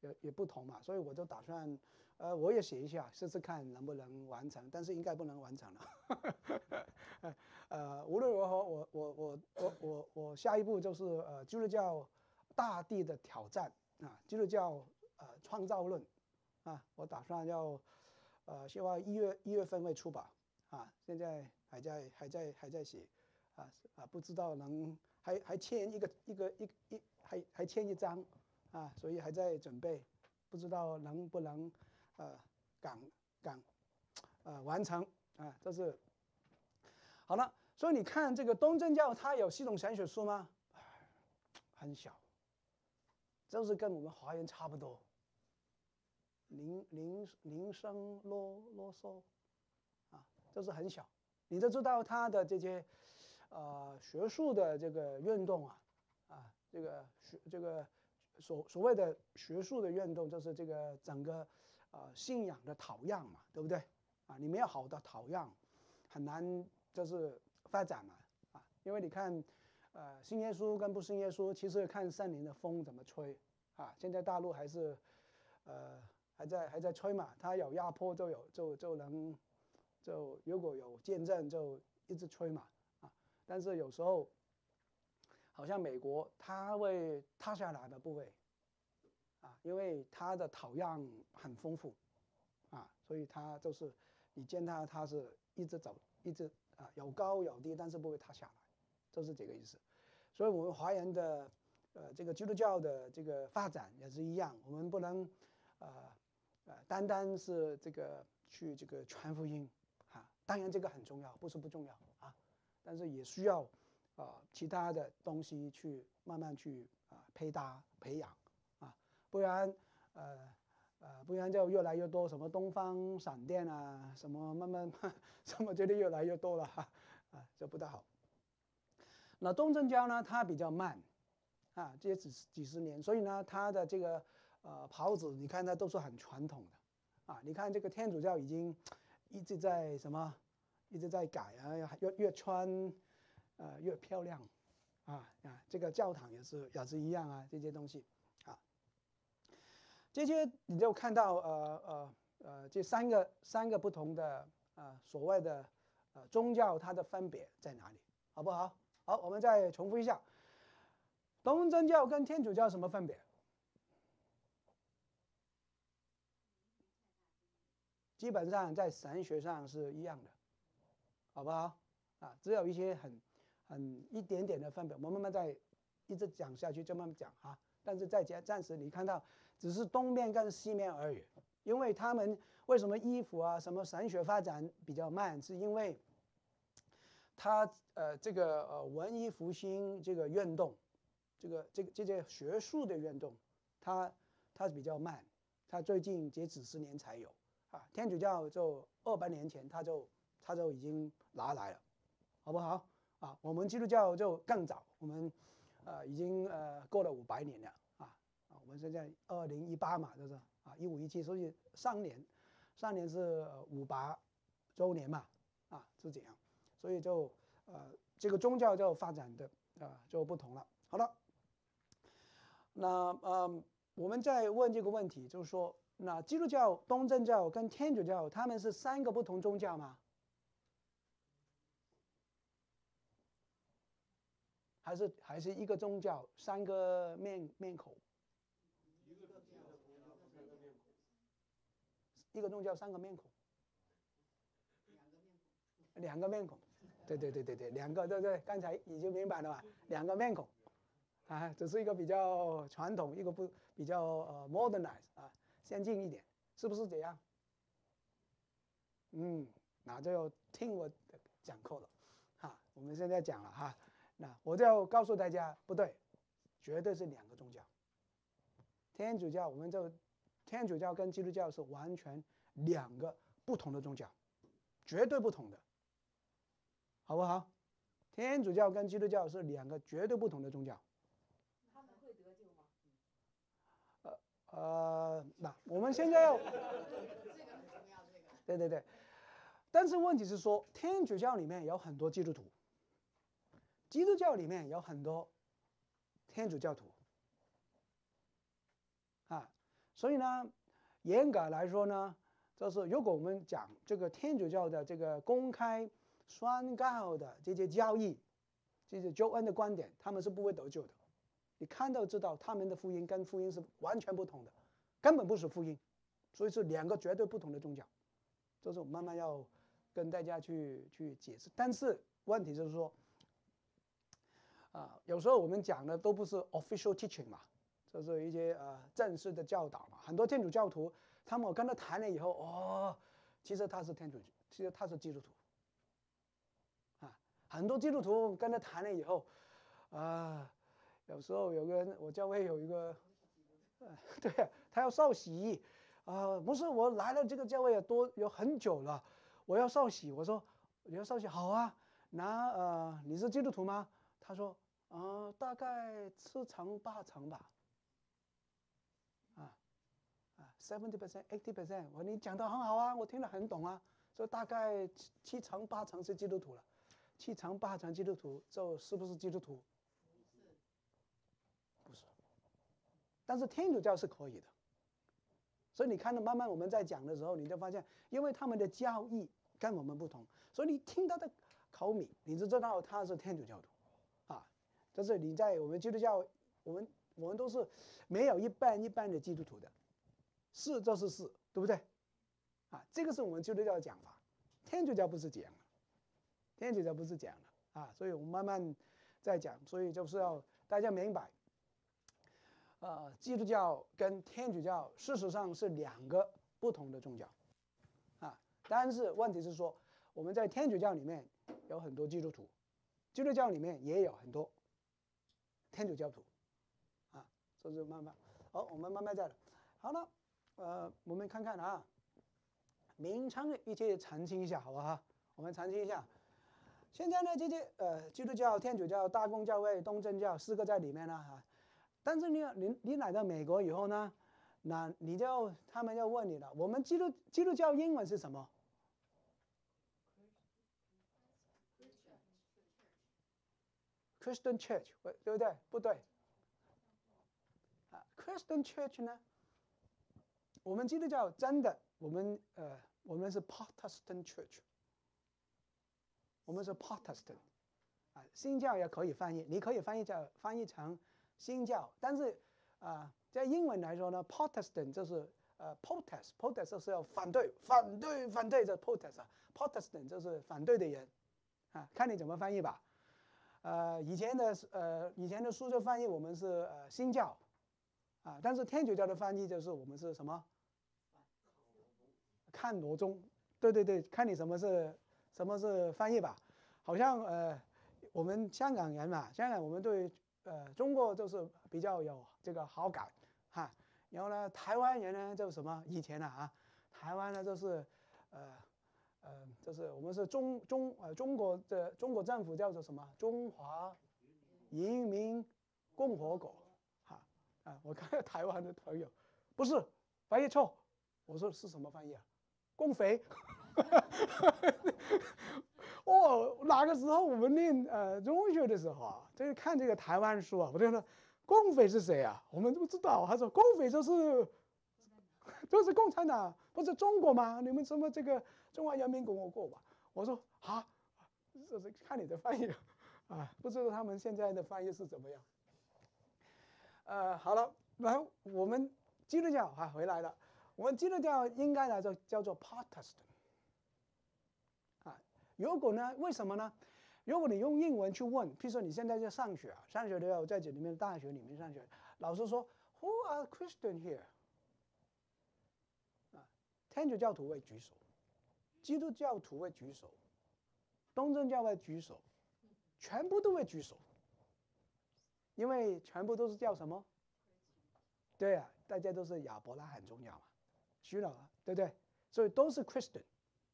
也也不同嘛，所以我就打算，呃，我也写一下，试试看能不能完成，但是应该不能完成了。呃，无论如何，我我我我我我下一步就是呃，基督教大地的挑战啊，基督教呃创造论啊，我打算要。呃，希望一月一月份会出吧，啊，现在还在还在还在写，啊啊，不知道能还还欠一个一个一一还还欠一张，啊，所以还在准备，不知道能不能呃赶赶呃完成啊，这是好了。所以你看这个东正教它有系统神学书吗？很小，就是跟我们华人差不多。铃铃铃声啰啰嗦，啊，就是很小，你都知道他的这些，呃，学术的这个运动啊，啊，这个学这个所所谓的学术的运动，就是这个整个，呃，信仰的讨样嘛，对不对？啊，你没有好的讨样，很难就是发展嘛，啊，因为你看，呃，信耶稣跟不信耶稣，其实看圣灵的风怎么吹，啊，现在大陆还是，呃。还在还在吹嘛，它有压迫就有就就能，就如果有见证就一直吹嘛啊，但是有时候，好像美国它会塌下来的部位，啊，因为他的讨样很丰富，啊，所以他就是你见他他是一直走一直啊有高有低，但是不会塌下来，就是这个意思。所以我们华人的呃这个基督教的这个发展也是一样，我们不能呃。呃，单单是这个去这个传福音，啊，当然这个很重要，不是不重要啊，但是也需要啊其他的东西去慢慢去啊配搭培养，不然呃呃不然就越来越多什么东方闪电啊，什么慢慢 什么这里越来越多了哈啊，这不大好。那东正教呢，它比较慢啊，这些几几十年，所以呢，它的这个。呃，袍子你看它都是很传统的，啊，你看这个天主教已经一直在什么，一直在改啊，越越穿，呃，越漂亮，啊啊，这个教堂也是也是一样啊，这些东西，这些你就看到呃呃呃这三个三个不同的呃所谓的呃宗教它的分别在哪里，好不好？好，我们再重复一下，东正教跟天主教什么分别？基本上在神学上是一样的，好不好？啊，只有一些很、很一点点的分别，我们慢慢再一直讲下去，就慢慢讲啊。但是在家暂时你看到，只是东面跟西面而已。因为他们为什么衣服啊什么神学发展比较慢，是因为他呃这个呃文艺复兴这个运动，这个这个这些学术的运动，它它比较慢，它最近这几十年才有。啊，天主教就二百年前他就他就已经拿来了，好不好？啊，我们基督教就更早，我们呃已经呃过了五百年了，我们现在二零一八嘛，就是啊一五一七，所以上年上年是五八周年嘛，啊是这样，所以就呃这个宗教就发展的啊就不同了。好了，那呃我们再问这个问题，就是说。那基督教、东正教跟天主教，他们是三个不同宗教吗？还是还是一个宗教，三个面面孔？一个宗教三个面孔。两个面孔。对对对对对，两个对对，刚才已经明白了吧？两个面孔，啊，只是一个比较传统，一个不比较呃 modernize 啊。先进一点，是不是这样？嗯，那就要听我讲课了，哈。我们现在讲了哈，那我就要告诉大家，不对，绝对是两个宗教。天主教，我们就天主教跟基督教是完全两个不同的宗教，绝对不同的，好不好？天主教跟基督教是两个绝对不同的宗教。他们会得救吗？呃，那我们现在要，对对对，但是问题是说，天主教里面有很多基督徒，基督教里面有很多天主教徒，啊，所以呢，严格来说呢，就是如果我们讲这个天主教的这个公开宣告的这些教义，这些救恩的观点，他们是不会得救的。你看到知道他们的福音跟福音是完全不同的，根本不是福音，所以是两个绝对不同的宗教，这是我慢慢要跟大家去去解释。但是问题就是说，啊，有时候我们讲的都不是 official teaching 嘛，就是一些呃正式的教导嘛。很多天主教徒，他们我跟他谈了以后，哦，其实他是天主，其实他是基督徒，啊，很多基督徒跟他谈了以后，啊。有时候有个人，我教会有一个，呃，对他要受洗，啊，不是我来了这个教会也多有很久了，我要受洗，我说你要受洗好啊，那呃你是基督徒吗？他说啊大概七成八成吧，啊啊 seventy percent eighty percent，我你讲的很好啊，我听得很懂啊，说大概七七成八成是基督徒了，七成八成基督徒就是不是基督徒？不是。但是天主教是可以的，所以你看到慢慢我们在讲的时候，你就发现，因为他们的教义跟我们不同，所以你听他的口敏，你就知道他是天主教徒，啊，就是你在我们基督教，我们我们都是没有一半一半的基督徒的，是就是是，对不对？啊，这个是我们基督教的讲法，天主教不是这样的，天主教不是这样的啊，所以我们慢慢在讲，所以就是要大家明白。呃，基督教跟天主教事实上是两个不同的宗教，啊，但是问题是说，我们在天主教里面有很多基督徒，基督教里面也有很多天主教徒，啊，这是慢慢，好，我们慢慢再，好了，呃，我们看看啊，名称一起澄清一下，好不好？我们澄清一下，现在呢，这些呃，基督教、天主教、大公教会、东正教四个在里面呢，哈。但是你你你来到美国以后呢，那你就他们要问你了。我们基督基督教英文是什么？Christian Church，对不对？不对。啊，Christian Church 呢？我们基督教真的，我们呃，我们是 Protestant Church，我们是 Protestant，啊，新教也可以翻译，你可以翻译叫翻译成。新教，但是啊，在英文来说呢，Protestant 就是呃，protest，protest 是要反对，反对，反对这 protest，Protestant 就是反对的人，啊，看你怎么翻译吧。呃，以前的呃，以前的书就翻译我们是呃新教，啊，但是天主教的翻译就是我们是什么？看罗中，对对对，看你什么是什么是翻译吧。好像呃，我们香港人嘛，香港我们对。呃，中国就是比较有这个好感，哈。然后呢，台湾人呢就什么以前呢啊，台湾呢就是，呃，呃，就是我们是中中呃中国的中国政府叫做什么？中华人民共和国，哈啊！我看台湾的朋友，不是翻译错，我说是什么翻译啊？共匪。哦，那个时候我们念呃中学的时候啊，就是看这个台湾书啊，我就说共匪是谁啊？我们都不知道。他说共匪就是 就是共产党，不是中国吗？你们什么这个中华人民共和国吧？我说啊，这是看你的翻译啊，不知道他们现在的翻译是怎么样。呃，好了，然后我们基督教啊回来了，我们基督教应该来说叫做 Protestant。如果呢？为什么呢？如果你用英文去问，譬如说你现在在上学啊，上学都要在这里面大学里面上学，老师说 Who are Christian here？啊，天主教徒会举手，基督教徒会举手，东正教会举手，全部都会举手，因为全部都是叫什么？对啊，大家都是亚伯拉罕宗教嘛，虚了啊，对不对？所以都是 Christian，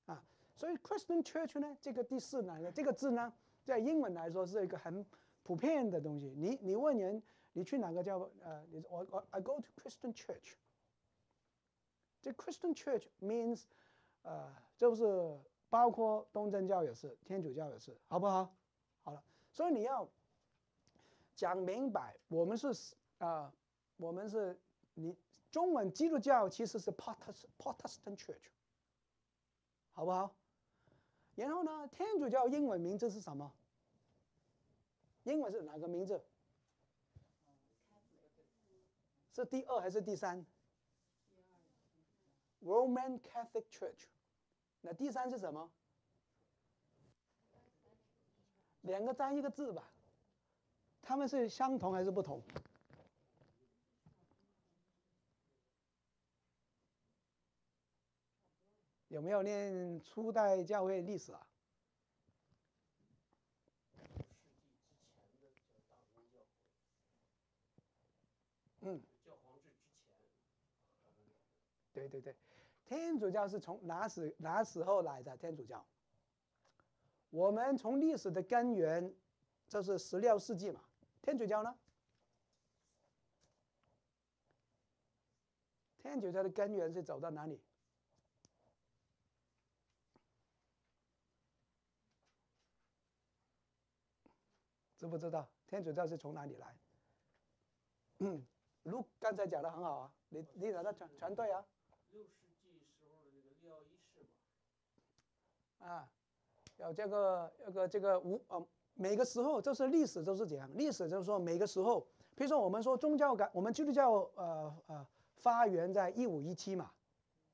啊。所以 Christian Church 呢，这个第四呢，这个字呢，在英文来说是一个很普遍的东西。你你问人，你去哪个教呃，你我我 I go to Christian Church。这 Christian Church means，呃，就是包括东正教也是，天主教也是，好不好？好了，所以你要讲明白，我们是啊，我们是你中文基督教其实是 Protest Protestant Church，好不好？然后呢？天主教英文名字是什么？英文是哪个名字？是第二还是第三？Roman Catholic Church。那第三是什么？两个单一个字吧？他们是相同还是不同？有没有念初代教会历史啊？嗯。教皇制之前。对对对，天主教是从哪时哪时候来的？天主教。我们从历史的根源，这是十六世纪嘛？天主教呢？天主教的根源是走到哪里？知不知道天主教是从哪里来？嗯，如刚才讲的很好啊，你你讲的全全对啊。六世纪时候的那个利奥一世嘛。啊，有这个这个这个无呃，每个时候就是历史都是这样，历史就是说每个时候，比如说我们说宗教改，我们基督教呃呃发源在一五一七嘛，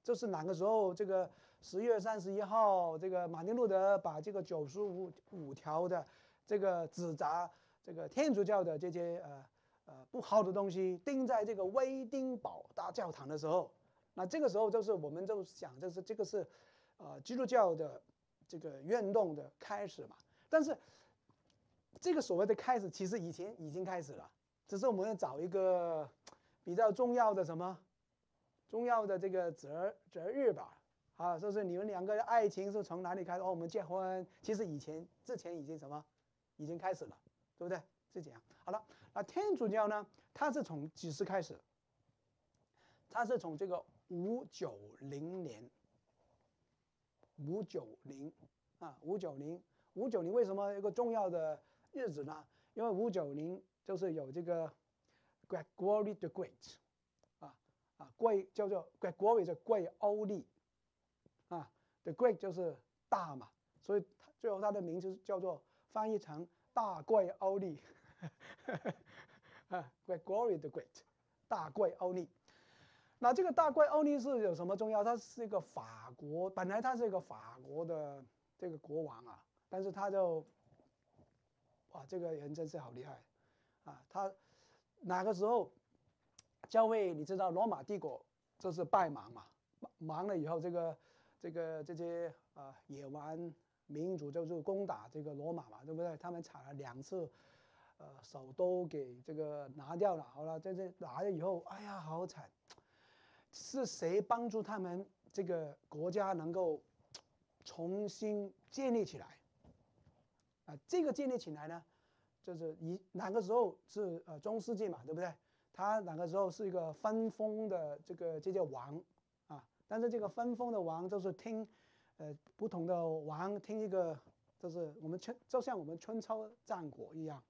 就是哪个时候这个十月三十一号，这个马丁路德把这个九十五五条的。这个指责这个天主教的这些呃呃不好的东西钉在这个威丁堡大教堂的时候，那这个时候就是我们就想，就是这个是呃基督教的这个运动的开始嘛。但是这个所谓的开始，其实以前已经开始了，只是我们要找一个比较重要的什么重要的这个择择日吧。啊，就是你们两个的爱情是从哪里开始？哦，我们结婚，其实以前之前已经什么？已经开始了，对不对？是这样。好了，那天主教呢？它是从几时开始？它是从这个五九零年，五九零啊，五九零，五九零为什么一个重要的日子呢？因为五九零就是有这个 Gregory the Great 啊啊，贵叫做 Gregory 叫贵欧利啊，the Great 就是大嘛，所以他最后他的名字叫做。翻译成大贵欧利，啊，Great Glory the Great，大贵欧利。那这个大贵欧利是有什么重要？他是一个法国，本来他是一个法国的这个国王啊，但是他就，哇，这个人真是好厉害，啊，他哪个时候教会你知道罗马帝国就是败亡嘛，亡了以后，这个这个这些啊野蛮。民主就是攻打这个罗马嘛，对不对？他们踩了两次，呃，首都给这个拿掉了。好了，在这拿了以后，哎呀，好惨！是谁帮助他们这个国家能够重新建立起来。啊，这个建立起来呢，就是一哪个时候是呃中世纪嘛，对不对？他哪个时候是一个分封的这个这叫王啊？但是这个分封的王就是听，呃，不同的王听一个，就是我们春就像我们春秋战国一样，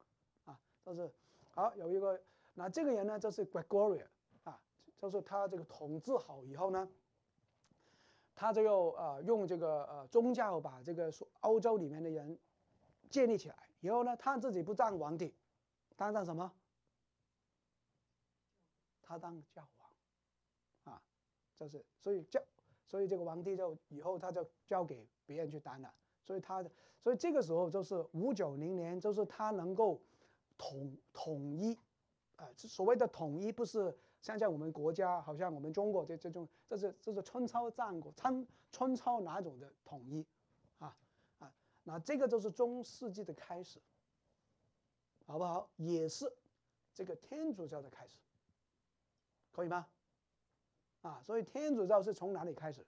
啊，就是好有一个，那这个人呢就是 Gregoria 啊，就是他这个统治好以后呢，他就呃用这个呃宗教把这个欧洲里面的人。建立起来以后呢，他自己不当皇帝，他当什么？他当教皇，啊，就是所以教，所以这个皇帝就以后他就交给别人去当了。所以他的，所以这个时候就是五九零年，就是他能够统统一，啊，所谓的统一不是像在我们国家，好像我们中国这这种，这是这是春秋战国春春秋哪种的统一？啊啊那这个就是中世纪的开始，好不好？也是这个天主教的开始，可以吗？啊，所以天主教是从哪里开始？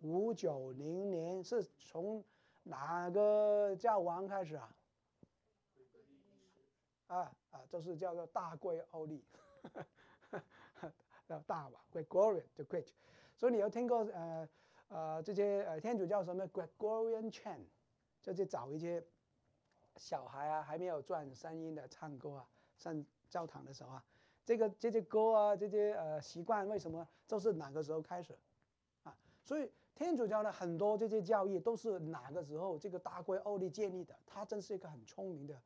五九零年是从哪个教王开始啊？啊啊，就是叫做大贵奥利，叫 大王，Gregorian the Great。所以你有听过呃？呃，这些呃天主教什么 Gregorian chant，就去找一些小孩啊，还没有转声音的唱歌啊，上教堂的时候啊，这个这些歌啊，这些呃习惯为什么都是哪个时候开始啊？所以天主教的很多这些教义都是哪个时候这个大贵奥利建立的？他真是一个很聪明的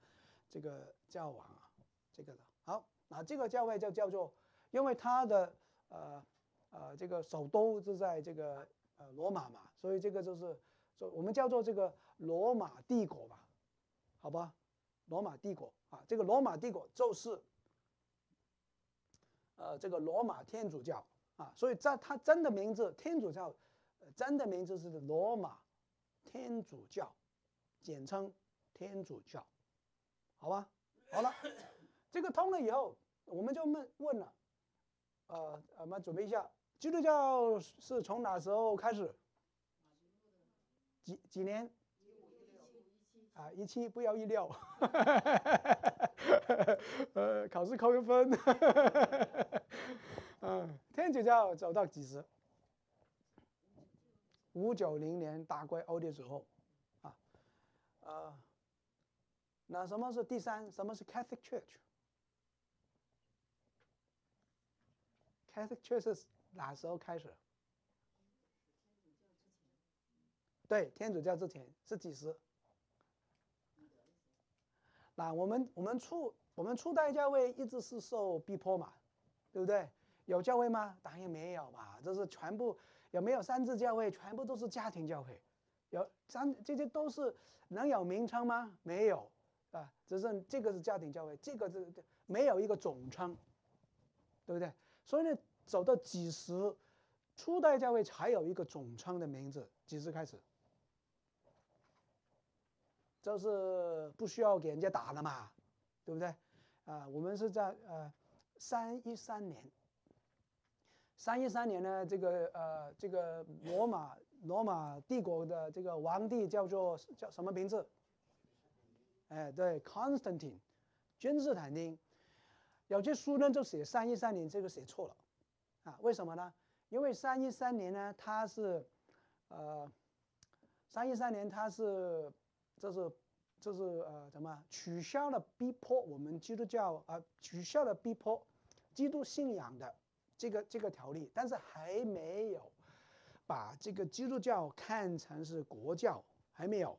这个教王啊，这个的好，那这个教会就叫做，因为他的呃呃这个首都是在这个。呃，罗马嘛，所以这个就是，说我们叫做这个罗马帝国吧，好吧，罗马帝国啊，这个罗马帝国就是，呃，这个罗马天主教啊，所以在它真的名字天主教，真的名字是罗马天主教，简称天主教，好吧，好了，这个通了以后，我们就问问了，呃，我们准备一下。基督教是从哪时候开始？几几年？啊，一七不要一六，呃，考试扣一分。嗯，天主教走到几时？五九零年大归欧的时候，啊，呃，那什么是第三？什么是 Catholic Church？Catholic Church 是。哪时候开始？对，天主教之前是几时？那我们我们初我们初代教会一直是受逼迫嘛，对不对？有教会吗？当然没有嘛，这是全部有没有三字教会？全部都是家庭教会，有三这些都是能有名称吗？没有啊，只是这个是家庭教会，这个是没有一个总称，对不对？所以呢。走到几时，初代教会才有一个总称的名字？几时开始？就是不需要给人家打了嘛，对不对？啊，我们是在呃三一三年，三一三年呢，这个呃这个罗马罗马帝国的这个皇帝叫做叫什么名字？哎，对，Constantine，君士坦丁。有些书呢就写三一三年，这个写错了。啊，为什么呢？因为三一三年呢，他是，呃，三一三年他是，这是，这是呃，怎么取消了逼迫我们基督教啊，取消了逼迫基督信仰的这个这个条例，但是还没有把这个基督教看成是国教，还没有，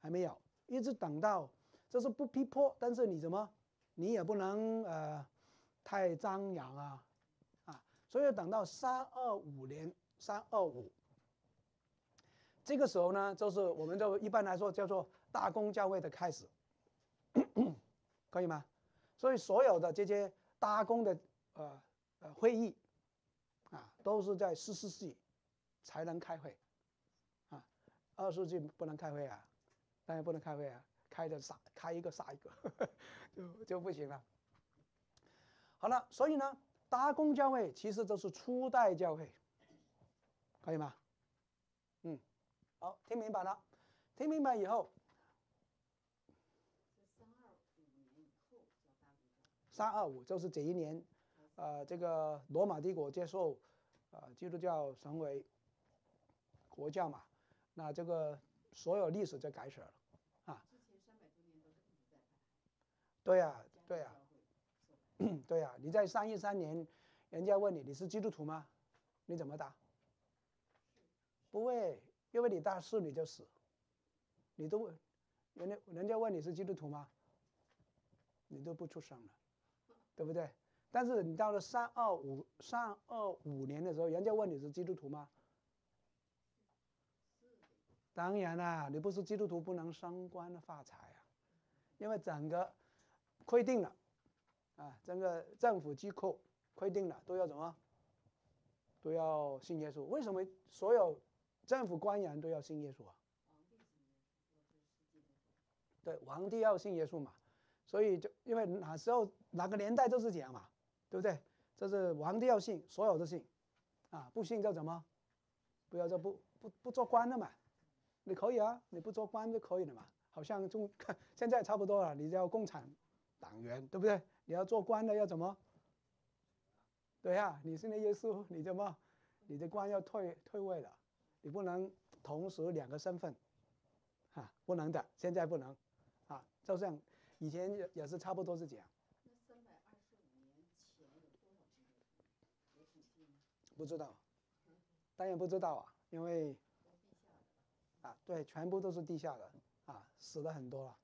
还没有，一直等到这是不逼迫，但是你怎么，你也不能呃太张扬啊啊。所以等到三二五年，三二五，这个时候呢，就是我们就一般来说叫做大公教会的开始，可以吗？所以所有的这些大公的呃呃会议，啊，都是在十四世纪才能开会，啊，二世纪不能开会啊，当然不能开会啊，开的杀开一个杀一个，就就不行了。好了，所以呢。大公教会其实都是初代教会，可以吗？好，听明白了，听明白以后，三二五就是这一年，呃，这个罗马帝国接受，呃，基督教成为国教嘛，那这个所有历史就改写了，啊。对呀，对呀，对呀，你在三一三年，人家问你你是基督徒吗？你怎么答？不会，因为你大四你就死，你都，人家人家问你是基督徒吗？你都不出声了，对不对？但是你到了三二五三二五年的时候，人家问你是基督徒吗？当然啦，你不是基督徒不能升官发财啊，因为整个规定了，啊，整个政府机构规定了都要怎么？都要信耶稣？为什么所有？政府官员都要信耶稣啊，对，皇帝要信耶稣嘛，所以就因为那时候哪个年代都是这样嘛，对不对？这是皇帝要信，所有的信，啊，不信就怎么？不要就不不不做官了嘛，你可以啊，你不做官就可以了嘛，好像中 现在差不多了，你叫共产党员，对不对？你要做官的要怎么？对呀，你信了耶稣，你怎么？你的官要退退位了。你不能同时两个身份，哈，不能的，现在不能，啊，就像以前也也是差不多是这样。那三百二十五年前有多少不知道，当然不知道啊，因为啊，对，全部都是地下的，啊，死了很多了，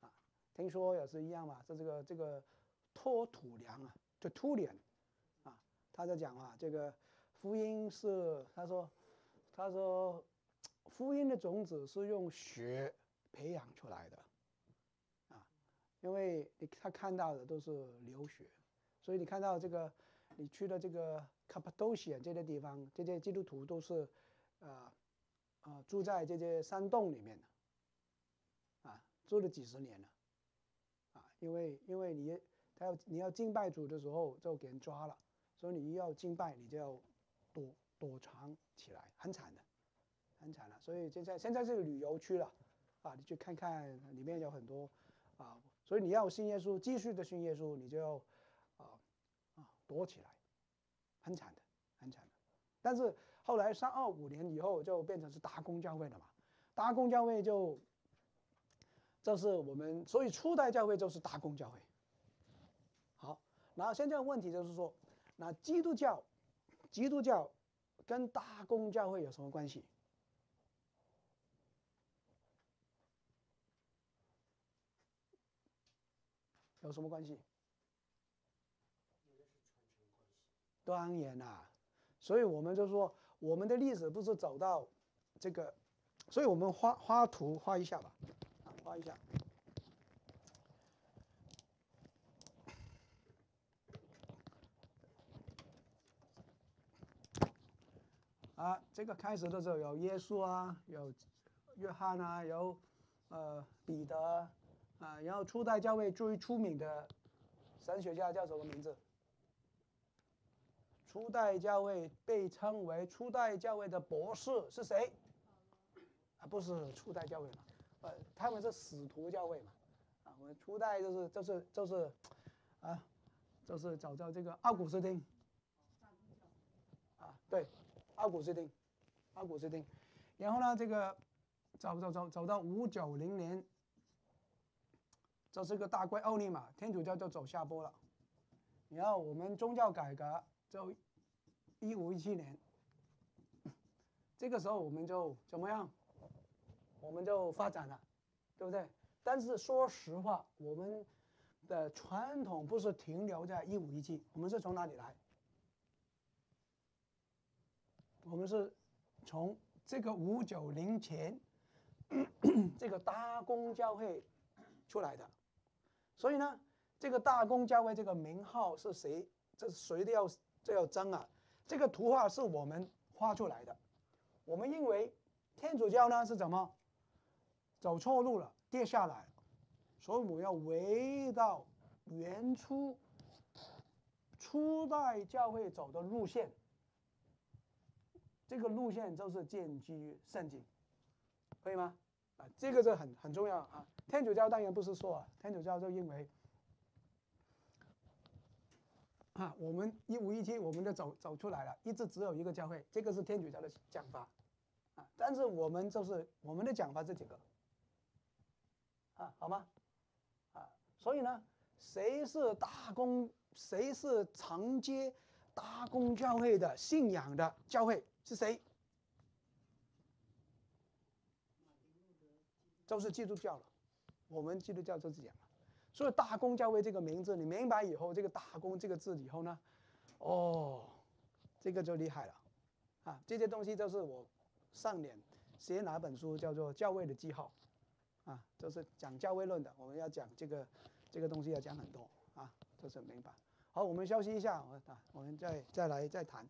啊，听说也是一样嘛，这这个这个脱土梁啊，就突脸，啊，他在讲啊，这个福音是他说。他说：“福音的种子是用血培养出来的，啊，因为你他看到的都是流血，所以你看到这个，你去的这个卡帕多西亚这些地方，这些基督徒都是，啊，啊，住在这些山洞里面的，啊，住了几十年了，啊，因为因为你他要你要敬拜主的时候就给人抓了，所以你要敬拜你就要躲。”躲藏起来，很惨的，很惨了。所以现在现在是旅游区了，啊，你去看看里面有很多，啊，所以你要信耶稣，继续的信耶稣，你就要，啊，啊，躲起来，很惨的，很惨的。但是后来三二五年以后就变成是大公教会了嘛，大公教会就，这是我们，所以初代教会就是大公教会。好，然后现在问题就是说，那基督教，基督教。跟大公教会有什么关系？有什么关系？当然啦，所以我们就说，我们的历史不是走到这个，所以我们画画图画一下吧，画一下。啊，这个开始的时候有耶稣啊，有约翰啊，有呃彼得啊，然后初代教会最出名的神学家叫什么名字？初代教会被称为初代教会的博士是谁？啊，不是初代教会嘛？呃，他们是使徒教会嘛？啊，我们初代就是就是就是，啊，就是找到这个奥古斯丁。啊，对。奥古斯丁，奥古斯丁，然后呢，这个走走走走到五九零年，这是个大规奥尼嘛，天主教就走下坡了。然后我们宗教改革就一五一七年，这个时候我们就怎么样？我们就发展了，对不对？但是说实话，我们的传统不是停留在一五一七，我们是从哪里来？我们是从这个五九零前这个大公教会出来的，所以呢，这个大公教会这个名号是谁？这谁都要都要争啊！这个图画是我们画出来的。我们认为天主教呢是怎么走错路了，跌下来，所以我要回到原初初代教会走的路线。这个路线就是建基于圣经，可以吗？啊，这个是很很重要啊。天主教当然不是说啊，天主教就认为啊，我们一五一七我们就走走出来了，一直只有一个教会，这个是天主教的讲法啊。但是我们就是我们的讲法这几个啊，好吗？啊，所以呢，谁是大公，谁是承接大公教会的信仰的教会是谁？都是基督教了，我们基督教就是讲了，所以大公教会这个名字你明白以后，这个大公这个字以后呢，哦，这个就厉害了，啊，这些东西都是我上年写哪本书叫做《教会的记号》，啊，就是讲教会论的，我们要讲这个这个东西要讲很多啊，就是明白。好，我们休息一下，我啊，我们再再来再谈。